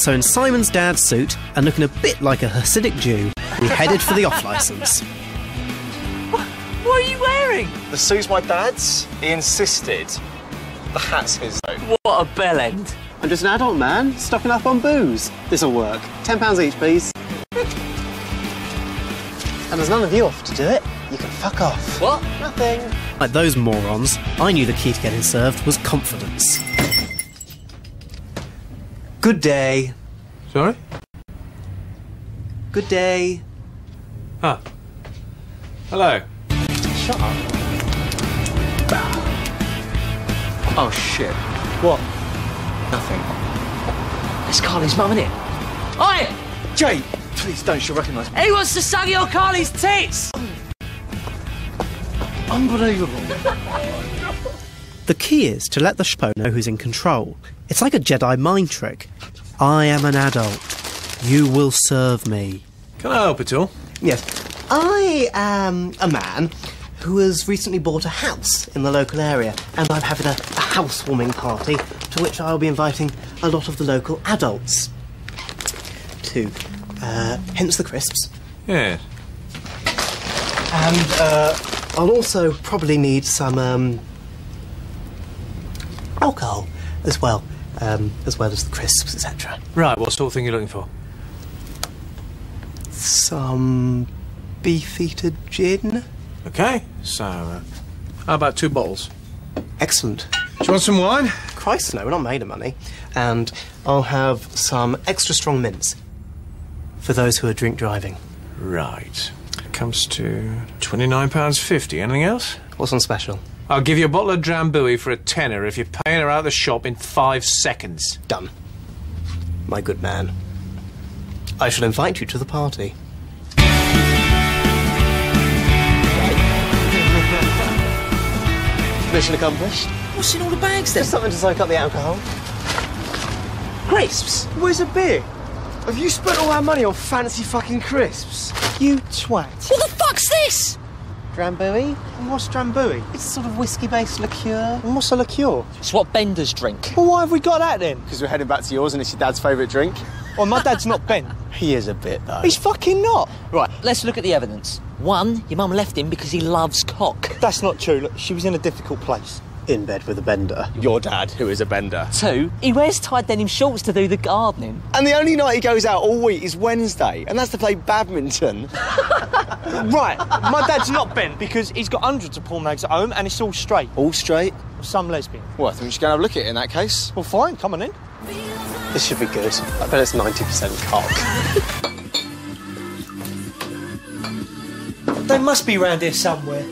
So, in Simon's dad's suit and looking a bit like a Hasidic Jew, we headed for the off licence. What are you wearing? The suit's my dad's. He insisted. The hat's his, though. What a bellend. I'm just an adult man, stocking up on booze. This'll work. £10 each, please. and there's none of you off to do it. You can fuck off. What? Nothing. Like those morons, I knew the key to getting served was confidence. Good day. Sorry? Good day. Ah. Hello. Shut up. Oh, shit. What? Nothing. It's Carly's mum, isn't it? Oi! Jay, please don't. She'll recognise me. He wants to suck your Carly's tits! Unbelievable. The key is to let the schpo know who's in control. It's like a Jedi mind trick. I am an adult. You will serve me. Can I help at all? Yes. I am a man who has recently bought a house in the local area, and I'm having a, a housewarming party to which I'll be inviting a lot of the local adults. To, uh, hence the crisps. Yeah. And uh, I'll also probably need some um, alcohol as well, um, as well as the crisps, etc. Right, what sort of thing are you looking for? Some Beefeater gin. Okay, so uh, how about two bottles? Excellent. Do you want some wine? Christ, no, we're not made of money. And I'll have some extra strong mints for those who are drink driving. Right. It comes to £29.50. Anything else? What's on special? I'll give you a bottle of Drambuie for a tenner if you're paying her out of the shop in five seconds. Done. My good man. I shall invite you to the party. Mission accomplished. What's in all the bags then? Just something to soak up the alcohol. Crisps? Where's a beer? Have you spent all our money on fancy fucking crisps? You twat. What the fuck's this? Drambuie? And what's Drambuie? It's a sort of whiskey-based liqueur. And what's a liqueur? It's what benders drink. Well, why have we got that then? Because we're heading back to yours and it's your dad's favourite drink. Well, my dad's not bent. He is a bit, though. He's fucking not. Right, let's look at the evidence. One, your mum left him because he loves cock. That's not true. Look, she was in a difficult place. In bed with a bender. Your dad, who is a bender. Two, he wears tight denim shorts to do the gardening. And the only night he goes out all week is Wednesday, and that's to play badminton. Right, my dad's not bent because he's got hundreds of porn mags at home and it's all straight. all straight? Some lesbian. Well, I think we should go and have a look at it in that case. Well, fine, come on in. This should be good. I bet it's 90% cock. They must be round here somewhere.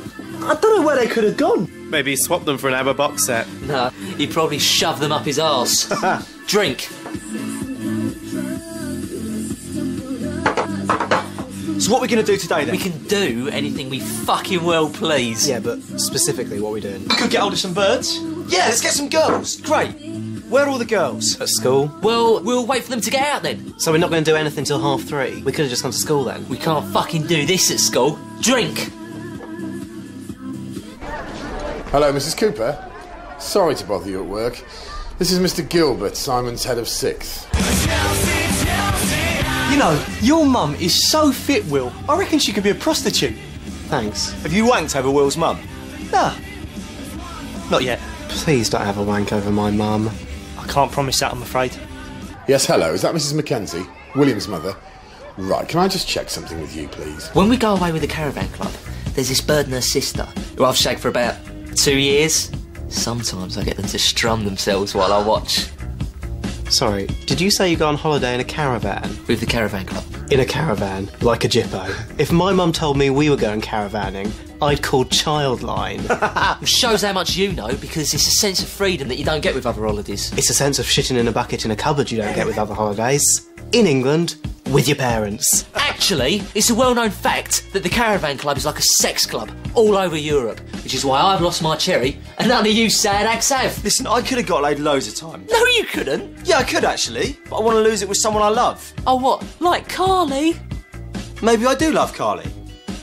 I don't know where they could have gone. Maybe swap them for an ABBA box set. No, he probably shoved them up his arse. Drink. So what are we going to do today then? We can do anything we fucking well please. Yeah, but specifically, what are we doing? We could get hold of some birds. Yeah, let's get some girls. Great. Where are all the girls? At school? Well, we'll wait for them to get out then. So we're not going to do anything till half three? We could have just gone to school then. We can't fucking do this at school. Drink. Hello, Mrs. Cooper. Sorry to bother you at work. This is Mr. Gilbert, Simon's head of sixth. You know, your mum is so fit, Will. I reckon she could be a prostitute. Thanks. Have you wanked over Will's mum? Nah. Not yet. Please don't have a wank over my mum. I can't promise that, I'm afraid. Yes, hello. Is that Mrs. McKenzie? William's mother? Right, can I just check something with you, please? When we go away with the caravan club, there's this bird and her sister who I've shagged for about two years. Sometimes I get them to strum themselves while I watch Sorry, did you say you go on holiday in a caravan? with the caravan club. In a caravan, like a jippo. If my mum told me we were going caravanning, I'd call Childline. Shows how much you know because it's a sense of freedom that you don't get with other holidays. it's a sense of shitting in a bucket in a cupboard you don't get with other holidays. In England, with your parents. Actually, it's a well-known fact that the caravan club is like a sex club all over Europe, which is why I've lost my cherry and none of you sad acts have. Listen, I could have got laid loads of times. No, you couldn't. Yeah, I could actually, but I want to lose it with someone I love. Oh, what? Like Carly? Maybe I do love Carly.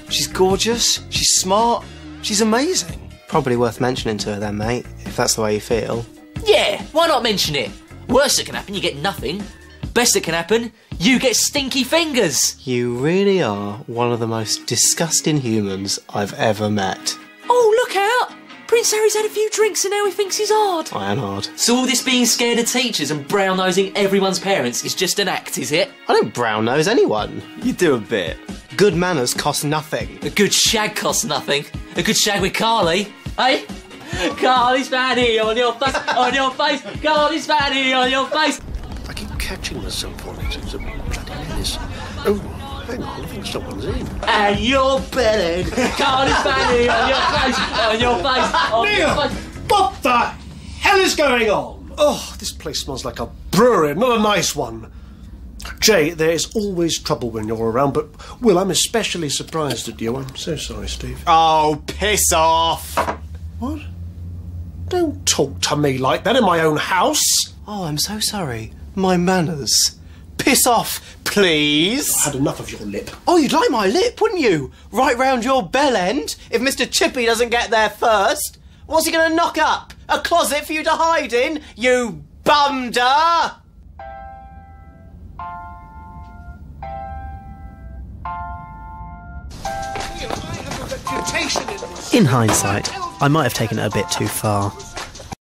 She's gorgeous, she's smart, she's amazing. Probably worth mentioning to her then, mate, if that's the way you feel. Yeah, why not mention it? Worst that can happen, you get nothing. Best that can happen, you get stinky fingers. You really are one of the most disgusting humans I've ever met. Look out! Prince Harry's had a few drinks and now he thinks he's hard. I am hard. So all this being scared of teachers and brown nosing everyone's parents is just an act, is it? I don't brown nose anyone. You do a bit. Good manners cost nothing. A good shag costs nothing. A good shag with Carly, eh? Carly's fanny on your face, on your face. Carly's fanny on your face. I keep catching myself on it. It's a bloody menace. Oh, hang on, I think someone's in. And you're belling. Carly's fanny on your face, on your face, on your face. What the hell is going on? Oh, this place smells like a brewery, not a nice one. Jay, there is always trouble when you're around, but Will, I'm especially surprised at you. I'm so sorry, Steve. Oh, piss off! What? Don't talk to me like that in my own house. Oh, I'm so sorry. My manners. Piss off, please. I had enough of your lip. Oh, you'd like my lip, wouldn't you? Right round your bell end, if Mr. Chippy doesn't get there first. What's he gonna knock up? A closet for you to hide in, you bumder? In hindsight, I might have taken it a bit too far.